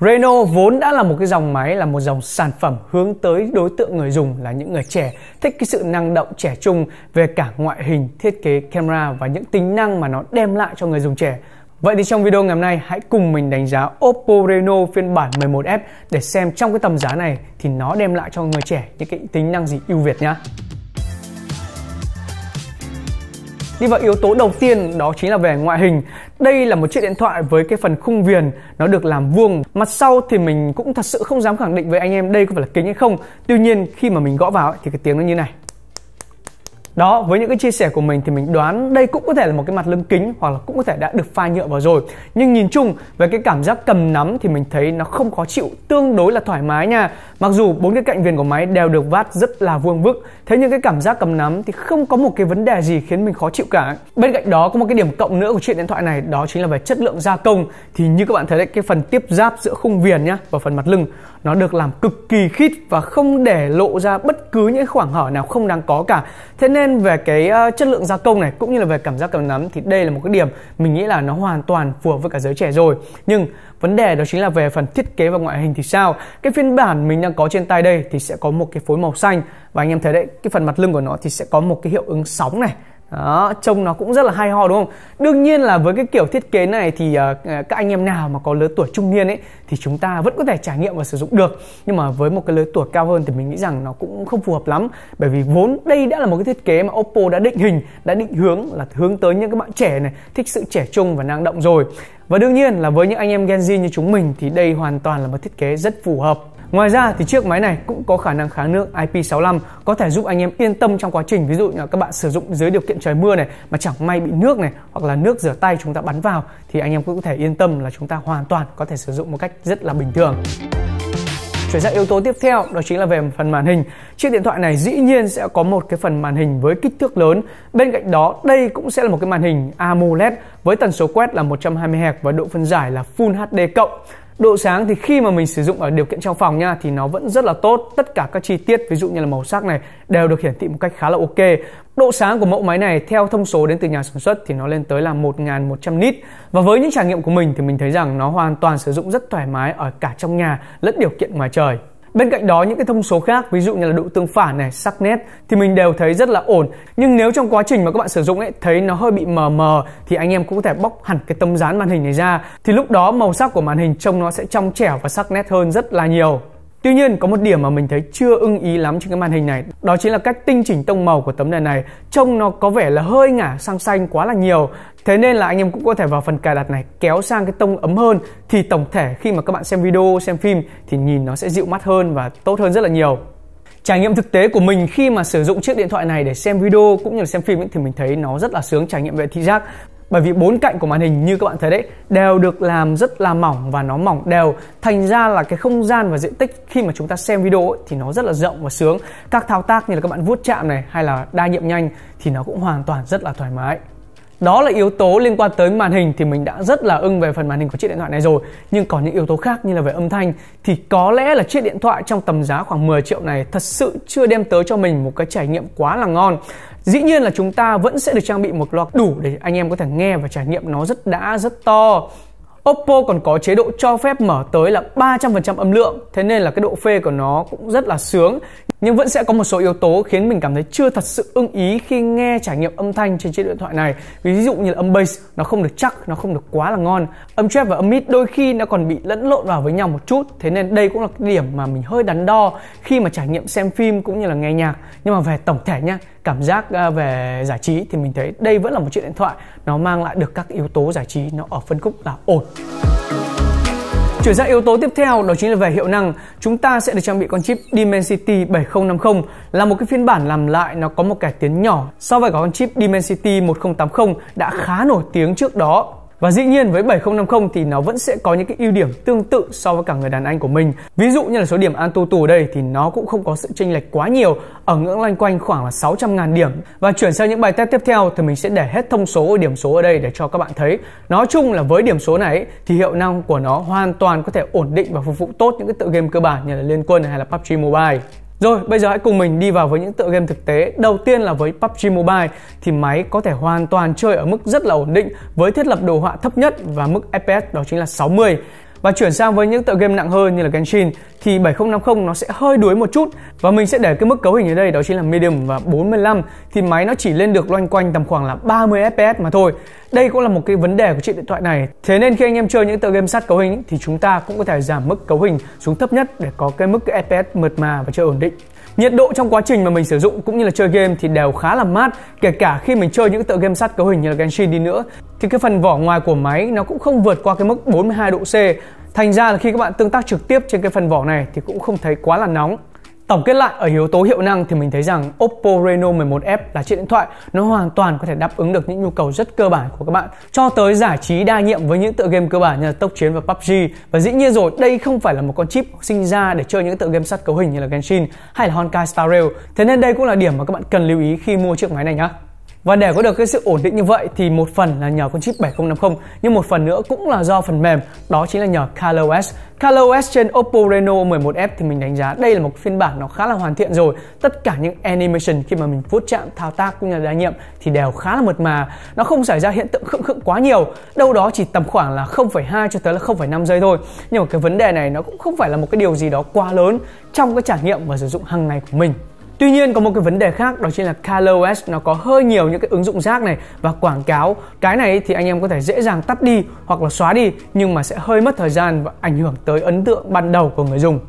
Renault vốn đã là một cái dòng máy là một dòng sản phẩm hướng tới đối tượng người dùng là những người trẻ thích cái sự năng động trẻ trung về cả ngoại hình, thiết kế camera và những tính năng mà nó đem lại cho người dùng trẻ. Vậy thì trong video ngày hôm nay hãy cùng mình đánh giá Oppo Reno phiên bản 11F để xem trong cái tầm giá này thì nó đem lại cho người trẻ những cái tính năng gì ưu việt nhá. Đi vào yếu tố đầu tiên, đó chính là về ngoại hình. Đây là một chiếc điện thoại với cái phần khung viền, nó được làm vuông. Mặt sau thì mình cũng thật sự không dám khẳng định với anh em đây có phải là kính hay không. Tuy nhiên, khi mà mình gõ vào thì cái tiếng nó như này. Đó, với những cái chia sẻ của mình thì mình đoán đây cũng có thể là một cái mặt lưng kính hoặc là cũng có thể đã được pha nhựa vào rồi. Nhưng nhìn chung về cái cảm giác cầm nắm thì mình thấy nó không khó chịu, tương đối là thoải mái nha. Mặc dù bốn cái cạnh viền của máy đều được vát rất là vuông vức, thế nhưng cái cảm giác cầm nắm thì không có một cái vấn đề gì khiến mình khó chịu cả. Bên cạnh đó có một cái điểm cộng nữa của chiếc điện thoại này đó chính là về chất lượng gia công. Thì như các bạn thấy đấy, cái phần tiếp giáp giữa khung viền nhá và phần mặt lưng nó được làm cực kỳ khít và không để lộ ra bất cứ những khoảng hở nào không đáng có cả. Thế nên về cái uh, chất lượng gia công này cũng như là về cảm giác cầm nắm thì đây là một cái điểm mình nghĩ là nó hoàn toàn phù hợp với cả giới trẻ rồi. Nhưng vấn đề đó chính là về phần thiết kế và ngoại hình thì sao? Cái phiên bản mình đang có trên tay đây thì sẽ có một cái phối màu xanh. Và anh em thấy đấy cái phần mặt lưng của nó thì sẽ có một cái hiệu ứng sóng này đó, trông nó cũng rất là hay ho đúng không? Đương nhiên là với cái kiểu thiết kế này thì uh, các anh em nào mà có lứa tuổi trung niên ấy thì chúng ta vẫn có thể trải nghiệm và sử dụng được. Nhưng mà với một cái lứa tuổi cao hơn thì mình nghĩ rằng nó cũng không phù hợp lắm bởi vì vốn đây đã là một cái thiết kế mà Oppo đã định hình, đã định hướng là hướng tới những các bạn trẻ này thích sự trẻ trung và năng động rồi. Và đương nhiên là với những anh em Gen Z như chúng mình thì đây hoàn toàn là một thiết kế rất phù hợp Ngoài ra thì chiếc máy này cũng có khả năng kháng nước IP65 có thể giúp anh em yên tâm trong quá trình ví dụ như là các bạn sử dụng dưới điều kiện trời mưa này mà chẳng may bị nước này hoặc là nước rửa tay chúng ta bắn vào thì anh em cũng có thể yên tâm là chúng ta hoàn toàn có thể sử dụng một cách rất là bình thường. Chuyển sang yếu tố tiếp theo, đó chính là về phần màn hình. Chiếc điện thoại này dĩ nhiên sẽ có một cái phần màn hình với kích thước lớn. Bên cạnh đó, đây cũng sẽ là một cái màn hình AMOLED với tần số quét là 120Hz và độ phân giải là Full HD cộng. Độ sáng thì khi mà mình sử dụng ở điều kiện trong phòng nha, thì nó vẫn rất là tốt. Tất cả các chi tiết, ví dụ như là màu sắc này, đều được hiển thị một cách khá là ok. Độ sáng của mẫu máy này, theo thông số đến từ nhà sản xuất, thì nó lên tới là 1100 nit. Và với những trải nghiệm của mình, thì mình thấy rằng nó hoàn toàn sử dụng rất thoải mái ở cả trong nhà, lẫn điều kiện ngoài trời. Bên cạnh đó những cái thông số khác ví dụ như là độ tương phản này, sắc nét thì mình đều thấy rất là ổn. Nhưng nếu trong quá trình mà các bạn sử dụng ấy thấy nó hơi bị mờ mờ thì anh em cũng có thể bóc hẳn cái tấm dán màn hình này ra thì lúc đó màu sắc của màn hình trông nó sẽ trong trẻo và sắc nét hơn rất là nhiều. Tuy nhiên có một điểm mà mình thấy chưa ưng ý lắm trên cái màn hình này. Đó chính là cách tinh chỉnh tông màu của tấm đèn này. Trông nó có vẻ là hơi ngả sang xanh quá là nhiều. Thế nên là anh em cũng có thể vào phần cài đặt này kéo sang cái tông ấm hơn. Thì tổng thể khi mà các bạn xem video, xem phim thì nhìn nó sẽ dịu mắt hơn và tốt hơn rất là nhiều. Trải nghiệm thực tế của mình khi mà sử dụng chiếc điện thoại này để xem video cũng như là xem phim ấy, thì mình thấy nó rất là sướng. Trải nghiệm về thị giác bởi vì bốn cạnh của màn hình như các bạn thấy đấy đều được làm rất là mỏng và nó mỏng đều. Thành ra là cái không gian và diện tích khi mà chúng ta xem video ấy, thì nó rất là rộng và sướng. Các thao tác như là các bạn vuốt chạm này hay là đa nhiệm nhanh thì nó cũng hoàn toàn rất là thoải mái. Đó là yếu tố liên quan tới màn hình thì mình đã rất là ưng về phần màn hình của chiếc điện thoại này rồi. Nhưng còn những yếu tố khác như là về âm thanh thì có lẽ là chiếc điện thoại trong tầm giá khoảng 10 triệu này thật sự chưa đem tới cho mình một cái trải nghiệm quá là ngon dĩ nhiên là chúng ta vẫn sẽ được trang bị một loa đủ để anh em có thể nghe và trải nghiệm nó rất đã rất to. Oppo còn có chế độ cho phép mở tới là 300% âm lượng Thế nên là cái độ phê của nó cũng rất là sướng. Nhưng vẫn sẽ có một số yếu tố khiến mình cảm thấy chưa thật sự ưng ý khi nghe trải nghiệm âm thanh trên chiếc điện thoại này. Ví dụ như là âm bass nó không được chắc, nó không được quá là ngon. Âm trap và âm mid đôi khi nó còn bị lẫn lộn vào với nhau một chút Thế nên đây cũng là cái điểm mà mình hơi đắn đo khi mà trải nghiệm xem phim cũng như là nghe nhạc. Nhưng mà về tổng thể nhá, cảm giác ờ, về giải trí thì mình thấy đây vẫn là một chiếc điện thoại, nó mang lại được các yếu tố giải trí, nó ở phân khúc là ổn Chuyển sang yếu tố tiếp theo, đó chính là về hiệu năng. Chúng ta sẽ được trang bị con chip Dimensity 7050 là một cái phiên bản làm lại, nó có một cải tiến nhỏ so với cả con chip Dimensity 1080 đã khá nổi tiếng trước đó. Và dĩ nhiên với 7050 thì nó vẫn sẽ có những cái ưu điểm tương tự so với cả người đàn anh của mình. Ví dụ như là số điểm Antutu ở đây thì nó cũng không có sự chênh lệch quá nhiều, ở ngưỡng loanh quanh khoảng là 600.000 điểm. Và chuyển sang những bài test tiếp theo thì mình sẽ để hết thông số, điểm số ở đây để cho các bạn thấy. Nói chung là với điểm số này thì hiệu năng của nó hoàn toàn có thể ổn định và phục vụ tốt những cái tựa game cơ bản như là Liên Quân hay là PUBG Mobile. Rồi, bây giờ hãy cùng mình đi vào với những tựa game thực tế. Đầu tiên là với PUBG Mobile thì máy có thể hoàn toàn chơi ở mức rất là ổn định với thiết lập đồ họa thấp nhất và mức FPS đó chính là 60. Và chuyển sang với những tựa game nặng hơn như là Genshin, thì 7050 nó sẽ hơi đuối một chút và mình sẽ để cái mức cấu hình ở đây, đó chính là medium và 45 thì máy nó chỉ lên được loanh quanh tầm khoảng là 30 fps mà thôi. Đây cũng là một cái vấn đề của chiếc điện thoại này. Thế nên khi anh em chơi những tựa game sát cấu hình thì chúng ta cũng có thể giảm mức cấu hình xuống thấp nhất để có cái mức cái FPS mượt mà và chơi ổn định. Nhiệt độ trong quá trình mà mình sử dụng cũng như là chơi game thì đều khá là mát, Kể cả khi mình chơi những tựa game sắt cấu hình như là Genshin đi nữa. Thì cái phần vỏ ngoài của máy nó cũng không vượt qua cái mức 42 độ C. Thành ra là khi các bạn tương tác trực tiếp trên cái phần vỏ này thì cũng không thấy quá là nóng. Tổng kết lại ở yếu tố hiệu năng thì mình thấy rằng Oppo Reno 11F là chiếc điện thoại, nó hoàn toàn có thể đáp ứng được những nhu cầu rất cơ bản của các bạn. Cho tới giải trí đa nhiệm với những tựa game cơ bản như là tốc chiến và PUBG và dĩ nhiên rồi, đây không phải là một con chip sinh ra để chơi những tựa game sắt cấu hình như là Genshin hay là Honkai Star Rail. Thế nên đây cũng là điểm mà các bạn cần lưu ý khi mua chiếc máy này nhé. Và để có được cái sự ổn định như vậy thì một phần là nhờ con chip 7050 nhưng một phần nữa cũng là do phần mềm đó chính là nhờ ColorOS. ColorOS trên Oppo Reno 11F thì mình đánh giá đây là một phiên bản nó khá là hoàn thiện rồi. Tất cả những animation khi mà mình vuốt chạm thao tác cũng như là đa nhiệm thì đều khá là mượt mà. Nó không xảy ra hiện tượng khựng khựng quá nhiều. Đâu đó chỉ tầm khoảng là 0,2 cho tới là 0,5 giây thôi. Nhưng mà cái vấn đề này nó cũng không phải là một cái điều gì đó quá lớn trong cái trải nghiệm và sử dụng hàng ngày của mình. Tuy nhiên, có một cái vấn đề khác, đó chính là ColorOS nó có hơi nhiều những cái ứng dụng rác này và quảng cáo. Cái này thì anh em có thể dễ dàng tắt đi hoặc là xóa đi, nhưng mà sẽ hơi mất thời gian và ảnh hưởng tới ấn tượng ban đầu của người dùng.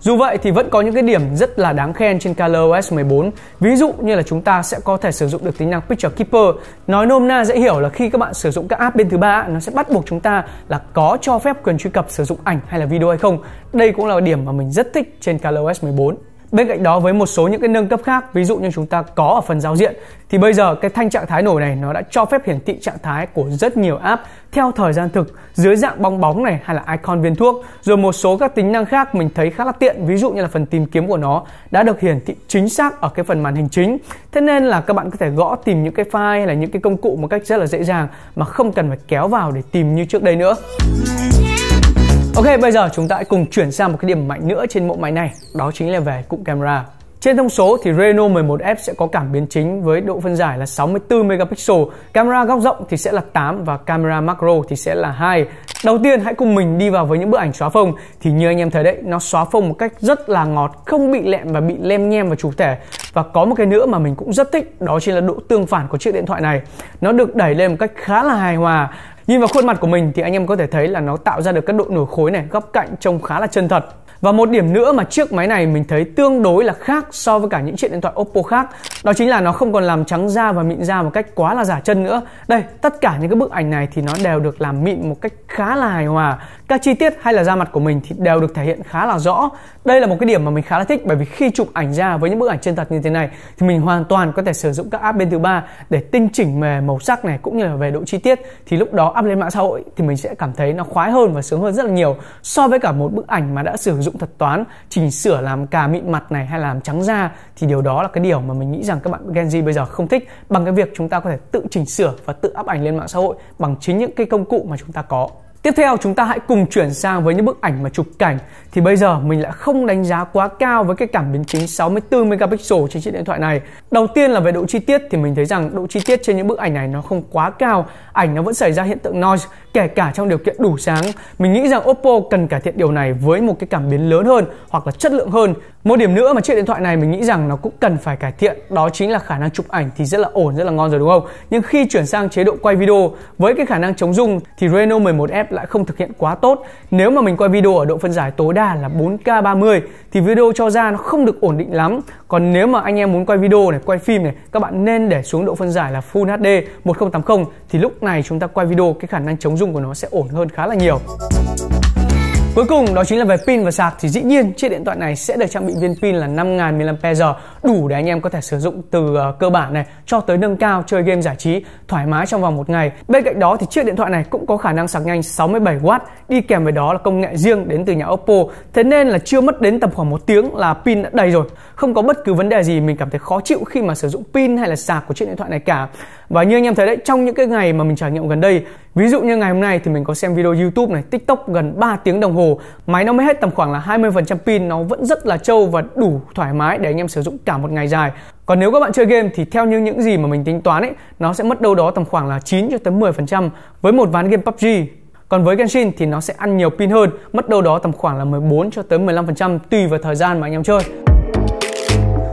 Dù vậy thì vẫn có những cái điểm rất là đáng khen trên ColorOS 14 Ví dụ như là chúng ta sẽ có thể sử dụng được tính năng Picture Keeper Nói nôm na dễ hiểu là khi các bạn sử dụng các app bên thứ ba, Nó sẽ bắt buộc chúng ta là có cho phép quyền truy cập sử dụng ảnh hay là video hay không Đây cũng là điểm mà mình rất thích trên ColorOS 14 Bên cạnh đó với một số những cái nâng cấp khác, ví dụ như chúng ta có ở phần giao diện thì bây giờ cái thanh trạng thái nổi này nó đã cho phép hiển thị trạng thái của rất nhiều app theo thời gian thực dưới dạng bong bóng này hay là icon viên thuốc. Rồi một số các tính năng khác mình thấy khá là tiện, ví dụ như là phần tìm kiếm của nó đã được hiển thị chính xác ở cái phần màn hình chính. Thế nên là các bạn có thể gõ tìm những cái file hay là những cái công cụ một cách rất là dễ dàng mà không cần phải kéo vào để tìm như trước đây nữa. Ok, bây giờ chúng ta hãy cùng chuyển sang một cái điểm mạnh nữa trên mẫu máy này, đó chính là về cụm camera. Trên thông số thì Reno 11F sẽ có cảm biến chính với độ phân giải là 64 megapixel, camera góc rộng thì sẽ là 8 và camera macro thì sẽ là 2. Đầu tiên hãy cùng mình đi vào với những bức ảnh xóa phông thì như anh em thấy đấy, nó xóa phông một cách rất là ngọt, không bị lẹm và bị lem nhem vào chủ thể. Và có một cái nữa mà mình cũng rất thích, đó chính là độ tương phản của chiếc điện thoại này. Nó được đẩy lên một cách khá là hài hòa Nhìn vào khuôn mặt của mình thì anh em có thể thấy là nó tạo ra được các độ nổi khối này, góc cạnh trông khá là chân thật. Và một điểm nữa mà chiếc máy này mình thấy tương đối là khác so với cả những chiếc điện thoại Oppo khác Đó chính là nó không còn làm trắng da và mịn da một cách quá là giả chân nữa. Đây, tất cả những cái bức ảnh này thì nó đều được làm mịn một cách khá là hài hòa. Các chi tiết hay là da mặt của mình thì đều được thể hiện khá là rõ. Đây là một cái điểm mà mình khá là thích bởi vì khi chụp ảnh ra với những bức ảnh chân thật như thế này Thì mình hoàn toàn có thể sử dụng các app bên thứ ba để tinh chỉnh về màu sắc này cũng như là về độ chi tiết. Thì lúc đó up lên mạng xã hội thì mình sẽ cảm thấy nó khoái hơn và sướng hơn rất là nhiều So với cả một bức ảnh mà đã sử dụng dụng thuật toán, chỉnh sửa làm cà mịn mặt này hay làm trắng da thì điều đó là cái điều mà mình nghĩ rằng các bạn Gen Z bây giờ không thích bằng cái việc chúng ta có thể tự chỉnh sửa và tự áp ảnh lên mạng xã hội bằng chính những cái công cụ mà chúng ta có. Tiếp theo chúng ta hãy cùng chuyển sang với những bức ảnh mà chụp cảnh thì bây giờ mình lại không đánh giá quá cao với cái cảm biến chính 64 megapixel trên chiếc điện thoại này. Đầu tiên là về độ chi tiết thì mình thấy rằng độ chi tiết trên những bức ảnh này nó không quá cao, ảnh nó vẫn xảy ra hiện tượng noise kể cả trong điều kiện đủ sáng. Mình nghĩ rằng Oppo cần cải thiện điều này với một cái cảm biến lớn hơn hoặc là chất lượng hơn. Một điểm nữa mà chiếc điện thoại này mình nghĩ rằng nó cũng cần phải cải thiện đó chính là khả năng chụp ảnh thì rất là ổn, rất là ngon rồi đúng không? Nhưng khi chuyển sang chế độ quay video với cái khả năng chống rung thì Reno 11F lại không thực hiện quá tốt. Nếu mà mình quay video ở độ phân giải tối đa là 4K 30 thì video cho ra nó không được ổn định lắm. Còn nếu mà anh em muốn quay video này, quay phim này, các bạn nên để xuống độ phân giải là Full HD 1080 thì lúc này chúng ta quay video cái khả năng chống rung của nó sẽ ổn hơn khá là nhiều. Cuối cùng đó chính là về pin và sạc thì dĩ nhiên chiếc điện thoại này sẽ được trang bị viên pin là 5000 mAh đủ để anh em có thể sử dụng từ uh, cơ bản này cho tới nâng cao chơi game giải trí thoải mái trong vòng một ngày. Bên cạnh đó thì chiếc điện thoại này cũng có khả năng sạc nhanh 67W đi kèm với đó là công nghệ riêng đến từ nhà Oppo. Thế nên là chưa mất đến tầm khoảng một tiếng là pin đã đầy rồi. Không có bất cứ vấn đề gì mình cảm thấy khó chịu khi mà sử dụng pin hay là sạc của chiếc điện thoại này cả. Và như anh em thấy đấy, trong những cái ngày mà mình trải nghiệm gần đây, ví dụ như ngày hôm nay thì mình có xem video YouTube này, TikTok gần 3 tiếng đồng hồ, máy nó mới hết tầm khoảng là 20% pin, nó vẫn rất là trâu và đủ thoải mái để anh em sử dụng cả một ngày dài. Còn nếu các bạn chơi game thì theo như những gì mà mình tính toán ấy, nó sẽ mất đâu đó tầm khoảng là 9 cho tới 10% với một ván game PUBG Còn với Genshin thì nó sẽ ăn nhiều pin hơn, mất đâu đó tầm khoảng là 14 cho tới 15% tùy vào thời gian mà anh em chơi.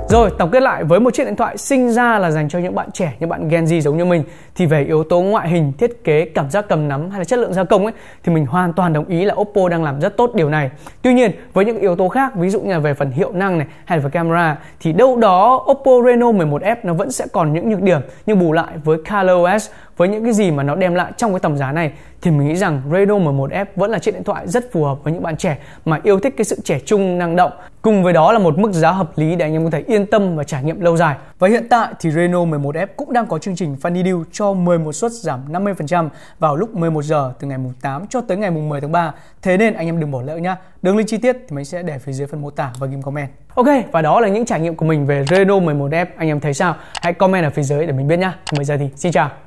Rồi, tổng kết lại với một chiếc điện thoại sinh ra là dành cho những bạn trẻ, những bạn Gen Z giống như mình thì về yếu tố ngoại hình, thiết kế, cảm giác cầm nắm hay là chất lượng gia công ấy thì mình hoàn toàn đồng ý là Oppo đang làm rất tốt điều này. Tuy nhiên, với những yếu tố khác, ví dụ như là về phần hiệu năng này hay là về camera thì đâu đó Oppo Reno 11F nó vẫn sẽ còn những nhược điểm nhưng bù lại với ColorOS với những cái gì mà nó đem lại trong cái tầm giá này thì mình nghĩ rằng Reno 11F vẫn là chiếc điện thoại rất phù hợp với những bạn trẻ mà yêu thích cái sự trẻ trung năng động. Cùng với đó là một mức giá hợp lý để anh em có thể yên tâm và trải nghiệm lâu dài. Và hiện tại thì Reno 11F cũng đang có chương trình Funny Deal cho 11 suất giảm 50% vào lúc 11 giờ từ ngày 8 cho tới ngày 10 tháng 3. Thế nên anh em đừng bỏ lỡ nhá. Đường link chi tiết thì mình sẽ để phía dưới phần mô tả và ghim comment. Ok, và đó là những trải nghiệm của mình về Reno 11F. Anh em thấy sao? Hãy comment ở phía dưới để mình biết nhá. Bây giờ thì xin chào.